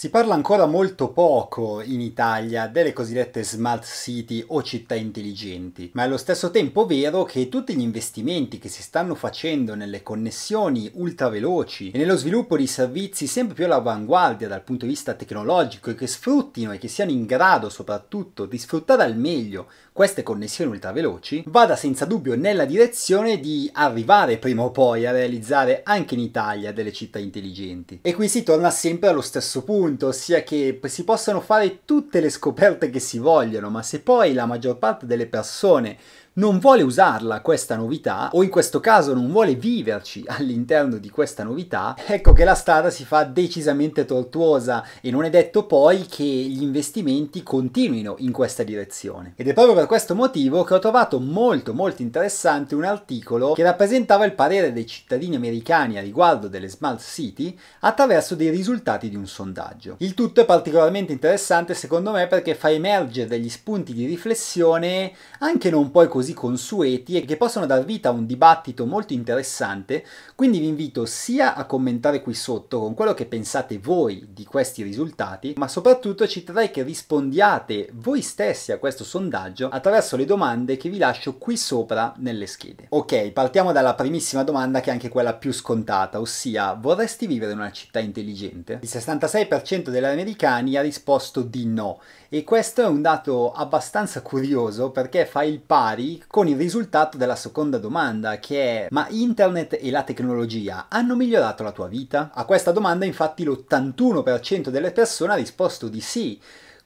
Si parla ancora molto poco in Italia delle cosiddette smart city o città intelligenti, ma è allo stesso tempo vero che tutti gli investimenti che si stanno facendo nelle connessioni ultraveloci e nello sviluppo di servizi sempre più all'avanguardia dal punto di vista tecnologico e che sfruttino e che siano in grado soprattutto di sfruttare al meglio queste connessioni ultraveloci, vada senza dubbio nella direzione di arrivare prima o poi a realizzare anche in Italia delle città intelligenti. E qui si torna sempre allo stesso punto punto, ossia che si possono fare tutte le scoperte che si vogliono, ma se poi la maggior parte delle persone non vuole usarla questa novità o in questo caso non vuole viverci all'interno di questa novità, ecco che la strada si fa decisamente tortuosa e non è detto poi che gli investimenti continuino in questa direzione. Ed è proprio per questo motivo che ho trovato molto molto interessante un articolo che rappresentava il parere dei cittadini americani a riguardo delle smart city attraverso dei risultati di un sondaggio. Il tutto è particolarmente interessante secondo me perché fa emergere degli spunti di riflessione anche non poi così così consueti e che possono dar vita a un dibattito molto interessante, quindi vi invito sia a commentare qui sotto con quello che pensate voi di questi risultati, ma soprattutto ci terrei che rispondiate voi stessi a questo sondaggio attraverso le domande che vi lascio qui sopra nelle schede. Ok, partiamo dalla primissima domanda che è anche quella più scontata, ossia vorresti vivere in una città intelligente? Il 66% degli americani ha risposto di no e questo è un dato abbastanza curioso perché fa il pari con il risultato della seconda domanda che è ma internet e la tecnologia hanno migliorato la tua vita? A questa domanda infatti l'81% delle persone ha risposto di sì.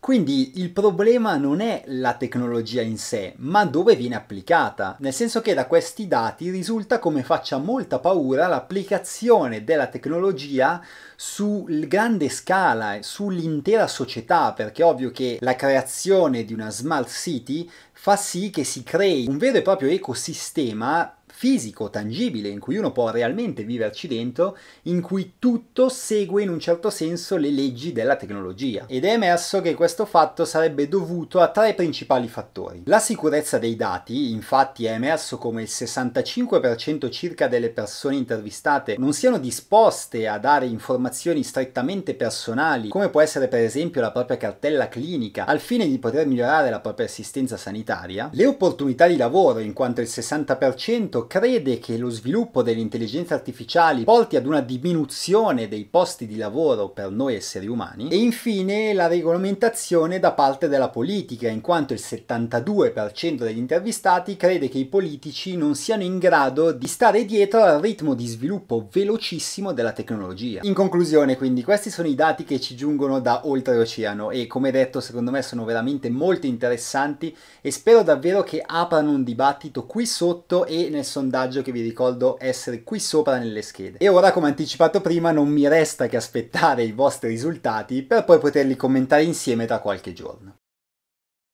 Quindi il problema non è la tecnologia in sé, ma dove viene applicata, nel senso che da questi dati risulta come faccia molta paura l'applicazione della tecnologia su grande scala, sull'intera società, perché è ovvio che la creazione di una smart city fa sì che si crei un vero e proprio ecosistema fisico, tangibile, in cui uno può realmente viverci dentro, in cui tutto segue in un certo senso le leggi della tecnologia. Ed è emerso che questo fatto sarebbe dovuto a tre principali fattori. La sicurezza dei dati, infatti è emerso come il 65% circa delle persone intervistate non siano disposte a dare informazioni strettamente personali, come può essere per esempio la propria cartella clinica, al fine di poter migliorare la propria assistenza sanitaria. Le opportunità di lavoro, in quanto il 60% crede che lo sviluppo delle intelligenze artificiali porti ad una diminuzione dei posti di lavoro per noi esseri umani e infine la regolamentazione da parte della politica in quanto il 72% degli intervistati crede che i politici non siano in grado di stare dietro al ritmo di sviluppo velocissimo della tecnologia. In conclusione quindi questi sono i dati che ci giungono da oltreoceano e come detto secondo me sono veramente molto interessanti e spero davvero che aprano un dibattito qui sotto e nel sondaggio sondaggio che vi ricordo essere qui sopra nelle schede. E ora, come anticipato prima, non mi resta che aspettare i vostri risultati per poi poterli commentare insieme tra qualche giorno.